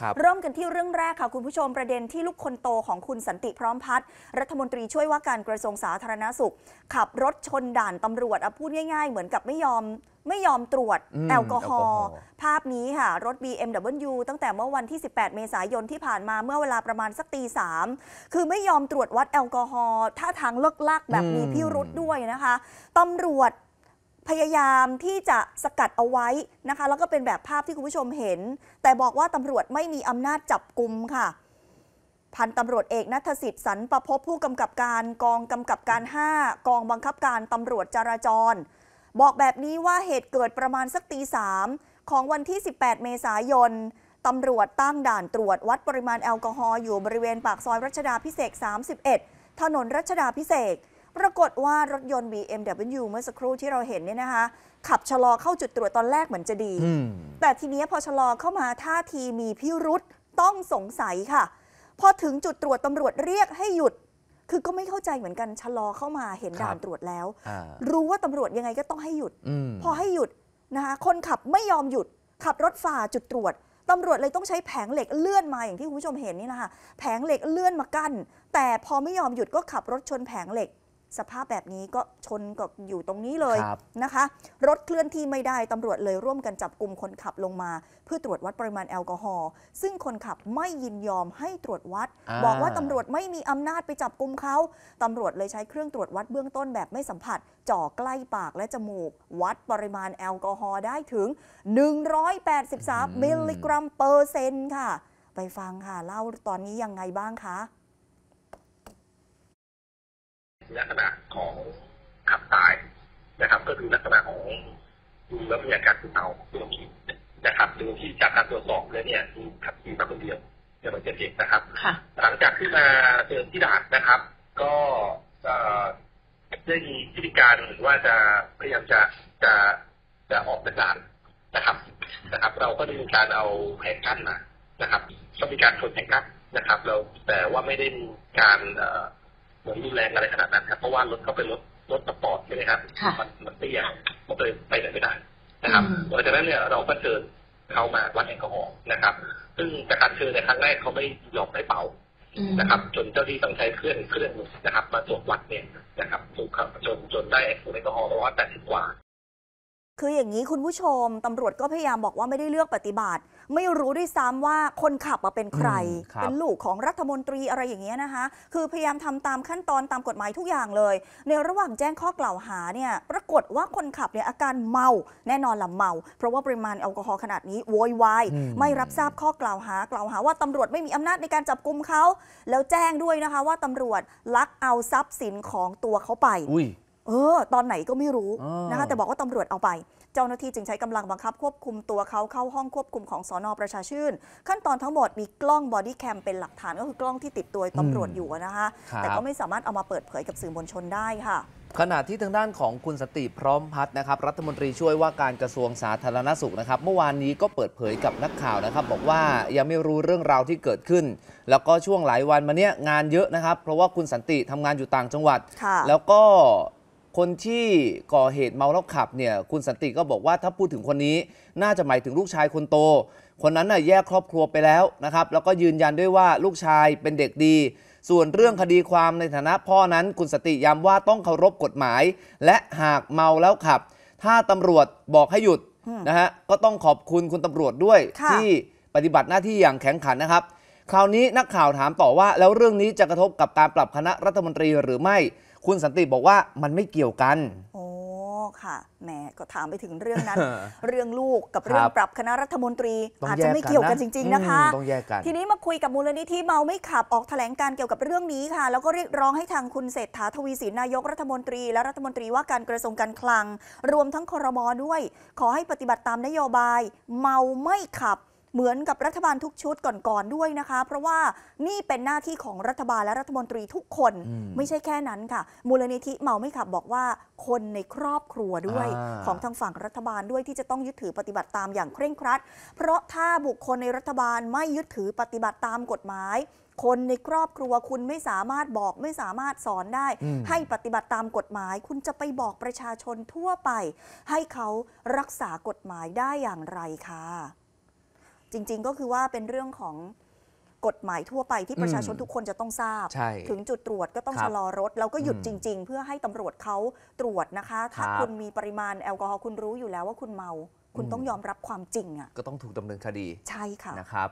ครับเริ่มกันที่เรื่องแรกค่ะ คุณผู้ชมประเด็นที่ลูกคนโตของคุณสันติพร้อมพัฒน์รัฐมนตรีช่วยว่าการกระทรวงสาธารณสุข ขับรถชนด่านตำรวจอะพูดง่าย ๆ เหมือนกับไม่ยอมไม่ยอมตรวจอืมแอลกอฮอล์แอลกอฮอล์ภาพนี้ค่ะ รถ BMW ตั้งแต่เมื่อวันที่ 18 เมษายนที่ผ่านมาเมื่อเวลาประมาณสักตีสามคือไม่ยอมตรวจวัดแอลกอฮอล์ท่าทางเลิกลักแบบมีพิรุษด้วยนะคะตำรวจ พยายามที่จะสกัดเอาไว้นะคะ แล้วก็เป็นแบบภาพที่คุณผู้ชมเห็น แต่บอกว่าตำรวจไม่มีอำนาจจับกลุ่มค่ะ พันตำรวจเอกนัทสิทธิ์สันประพบผู้กำกับการกองกำกับการ 5 กองบังคับการตำรวจจราจร บอกแบบนี้ว่าเหตุเกิดประมาณสักตีสามของวันที่ 18 เมษายนตำรวจตั้งด่านตรวจวัดปริมาณแอลกอฮอล์อยู่บริเวณปากซอยรัชดาพิเศษ 31 ถนนรัชดาพิเศษ ปรากฏว่ารถยนต์ BMW เมื่อสักครู่ที่เราเห็นเนี่ยนะคะ ขับชะลอเข้าจุดตรวจตอนแรกเหมือนจะดีอืมแต่ทีเนี้ยพอชะลอเข้ามาท่าทีมีพิรุษต้องสงสัยค่ะ พอถึงจุดตรวจตำรวจเรียกให้หยุด คือก็ไม่เข้าใจเหมือนกันชะลอเข้ามาเห็นครับด่านตรวจแล้วอ่ารู้ว่าตำรวจยังไงก็ต้องให้หยุดอืมพอให้หยุดนะคะคนขับไม่ยอมหยุด ขับรถฝ่าจุดตรวจตำรวจเลยต้องใช้แผงเหล็กเลื่อนมาอย่างที่คุณผู้ชมเห็นนี่นะคะแผงเหล็กเลื่อนมากั้นแต่พอไม่ยอมหยุดก็ขับรถชนแผงเหล็ก สภาพแบบนี้ก็ชนกับอยู่ตรงนี้เลยครับนะคะ รถเคลื่อนที่ไม่ได้ตำรวจเลยร่วมกันจับกลุ่มคนขับลงมา เพื่อตรวจวัดปริมาณแอลกอฮอล์ซึ่งคนขับไม่ยินยอมให้ตรวจวัดอ่าบอกว่าตำรวจไม่มีอำนาจไปจับกลุ่มเขาตำรวจเลยใช้เครื่องตรวจวัดเบื้องต้นแบบไม่สัมผัส จ่อใกล้ปากและจมูก วัดปริมาณแอลกอฮอล์ได้ถึง 183 มิลลิกรัมเปอร์เซ็นต์ค่ะ ไปฟังค่ะเล่าตอนนี้ยังไงบ้างคะ ลักษณะของขับตายนะครับ ก็คือลักษณะของดูแล้วมีอาการคือเมาตัวมีนะครับโดยที่จากการตรวจสอบแล้วเนี่ยมีขับขี่มาคนเดียวเดี๋ยวมันจะเห็นนะครับค่ะหลังจากที่มาเจอที่ด่านนะครับ ก็เอ่อได้มีพฤติการหรือว่าจะพยายามจะจะจะออกจากด่านนะครับนะครับ เราก็ได้มีการเอาแผงกั้นมานะครับก็มีการชนแผงกั้นนะครับ เราแต่ว่าไม่ได้มีการ เอ่อเหมือนรุนแรงอะไรขนาดนั้นครับเพราะว่ารถเขาเป็นรถรถสปอร์ตใช่ไหมครับค่ะมันมันเตี้ยมันก็เลยไปไหนไม่ได้นะครับอืมหลังจากนั้นเนี่ยเราก็เชิญเขามาวัดแอลกอฮอล์นะครับ ซึ่งจากการเชิญในครั้งแรกเขาไม่ยอมไปเป่าอืมนะครับ จนเจ้าที่ต้องใช้เครื่องเครื่องนะครับ มาตรวจวัดเนี่ยนะครับถูกครับจนจนได้แอลกอฮอล์ประมาณแปดสิบกว่า คืออย่างนี้คุณผู้ชมตำรวจก็พยายามบอกว่าไม่ได้เลือกปฏิบัติ ไม่รู้ด้วยซ้ำว่าคนขับมาเป็นใครอืมครับเป็นลูกของรัฐมนตรีอะไรอย่างเงี้ยนะคะ คือพยายามทำตามขั้นตอนตามกฎหมายทุกอย่างเลย ในระหว่างแจ้งข้อกล่าวหาเนี่ยปรากฏว่าคนขับเนี่ยอาการเมาแน่นอนละเมา เพราะว่าปริมาณแอลกอฮอล์ขนาดนี้โวยวายอืม ไม่รับทราบข้อกล่าวหากล่าวหาว่าตำรวจไม่มีอำนาจในการจับกุมเขาแล้วแจ้งด้วยนะคะว่าตำรวจลักเอาทรัพย์สินของตัวเขาไป อุ้ย เออ ตอนไหนก็ไม่รู้อ๋อนะคะ แต่บอกว่าตำรวจเอาไป เจ้าหน้าที่จึงใช้กำลังบังคับควบคุมตัวเขาเข้าห้องควบคุมของสอนอประชาชื่น ขั้นตอนทั้งหมดมีกล้อง body cam เป็นหลักฐานก็คือกล้องที่ติดตัวตำรวจอยู่อะนะคะครับแต่ก็ไม่สามารถเอามาเปิดเผยกับสื่อมวลชนได้ค่ะขณะที่ทางด้านของคุณสันติพร้อมพัฒน์นะครับ รัฐมนตรีช่วยว่าการกระทรวงสาธารณสุขนะครับ เมื่อวานนี้ก็เปิดเผยกับนักข่าวนะครับ บอกว่ายังไม่รู้เรื่องราวที่เกิดขึ้น แล้วก็ช่วงหลายวันมาเนี้ยงานเยอะนะครับ เพราะว่าคุณสันติทำงานอยู่ต่างจังหวัดค่ะแล้วก็ คนที่ก่อเหตุเมาแล้วขับเนี่ยคุณสันติก็บอกว่าถ้าพูดถึงคนนี้ น่าจะหมายถึงลูกชายคนโต คนนั้นน่ะแยกครอบครัวไปแล้วนะครับ แล้วก็ยืนยันด้วยว่าลูกชายเป็นเด็กดี ส่วนเรื่องคดีความในฐานะพ่อนั้น คุณสติย้ำว่าต้องเคารพกฎหมาย และหากเมาแล้วขับ ถ้าตำรวจบอกให้หยุดอืมนะฮะก็ต้องขอบคุณคุณตำรวจด้วย ค่ะ ที่ปฏิบัติหน้าที่อย่างแข็งขันนะครับ คราวนี้นักข่าวถามต่อว่า แล้วเรื่องนี้จะกระทบกับการปรับคณะรัฐมนตรีหรือไม่ คุณสันติบอกว่ามันไม่เกี่ยวกันโอ้ค่ะแหมก็ถามไปถึงเรื่องนั้นเออเรื่องลูกกับครับเรื่องปรับคณะรัฐมนตรีต้องอาจแยจะกไม่กันเกี่ยวกันนะจริง ๆนะคะอืมต้องแยกกันทีนี้มาคุยกับมูลนิธิเมาไม่ขับออกแถลงการเกี่ยวกับเรื่องนี้ค่ะ แล้วก็เรียกร้องให้ทางคุณเศรษฐาทวีสินนายกรัฐมนตรี และรัฐมนตรีว่าการกระทรวงการคลัง รวมทั้งครมด้วย ขอให้ปฏิบัติตามนโยบาย เมาไม่ขับ เหมือนกับรัฐบาลทุกชุดก่อนๆด้วยนะคะ เพราะว่านี่เป็นหน้าที่ของรัฐบาลและรัฐมนตรีทุกคนอืมไม่ใช่แค่นั้นค่ะ มูลนิธิเมาไม่ขับบอกว่าคนในครอบครัวด้วยอ่าของทางฝั่งรัฐบาลด้วยที่จะต้องยึดถือปฏิบัติตามอย่างเคร่งครัด เพราะถ้าบุคคลในรัฐบาลไม่ยึดถือปฏิบัติตามกฎหมายคนในครอบครัวคุณไม่สามารถบอกไม่สามารถสอนได้อืมให้ปฏิบัติตามกฎหมาย คุณจะไปบอกประชาชนทั่วไป ให้เขารักษากฎหมายได้อย่างไรคะ จริง ๆ ก็คือว่าเป็นเรื่องของกฎหมายทั่วไปที่ประชาชนอืมทุกคนจะต้องทราบ ใช่ถึงจุดตรวจก็ต้องครับชะลอรถ แล้วก็หยุดอืมจริง ๆ เพื่อให้ตำรวจเขาตรวจนะคะ ถ้าครับ คุณมีปริมาณแอลกอฮอล์คุณรู้อยู่แล้วว่าคุณเมา คุณอืมต้องยอมรับความจริงอะ ก็ต้องถูกดำเนินคดีใช่ค่ะ นะครับ